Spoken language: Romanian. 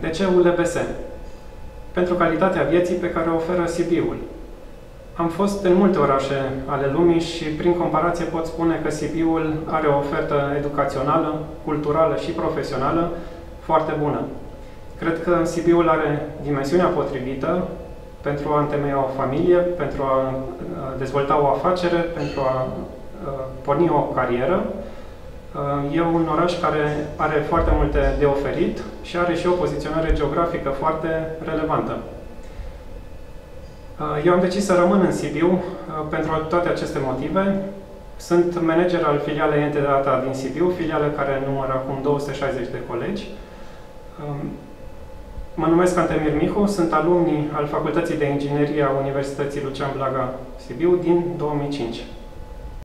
De ce ULBS? Pentru calitatea vieții pe care o oferă Sibiul. Am fost în multe orașe ale lumii și prin comparație pot spune că Sibiul are o ofertă educațională, culturală și profesională foarte bună. Cred că Sibiul are dimensiunea potrivită pentru a întemeia o familie, pentru a dezvolta o afacere, pentru a porni o carieră. E un oraș care are foarte multe de oferit și are și o poziționare geografică foarte relevantă. Eu am decis să rămân în Sibiu pentru toate aceste motive. Sunt manager al filialei Ente Data din Sibiu, filială care numără acum 260 de colegi. Mă numesc Antemir Mihu, sunt alumni al Facultății de Inginerie a Universității Lucian Blaga Sibiu din 2005.